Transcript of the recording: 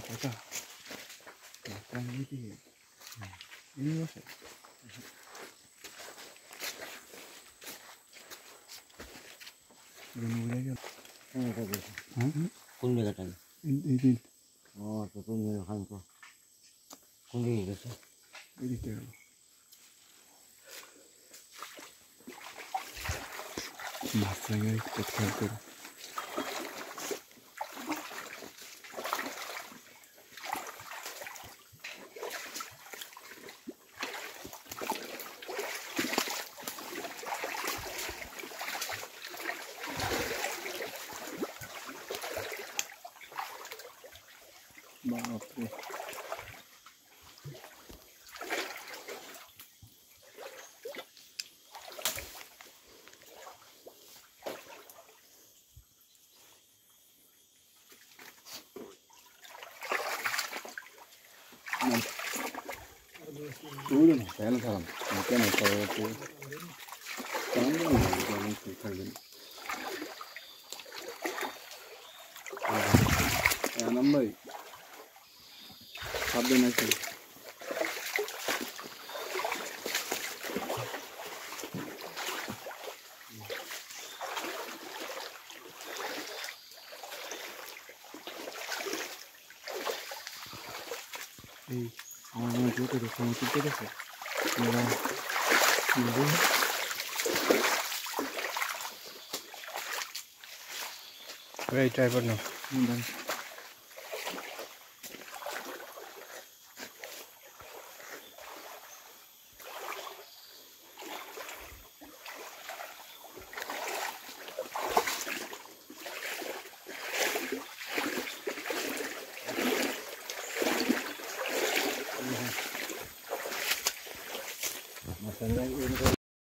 こだ。ここにいる。うん。見ましょう。Belum mulai kan? Ini kau beli. Hmm? Kundi katanya. Ini ini. Oh, tu kundi kan tu. Kundi itu. Ini dia. Masa lagi kita kau kalau itu kamu jangan kita ini. Ya nambai. সাবধান আছেন এই আমার মনে জুতো দেখো উচিত দেখেছে Very driver いいですか?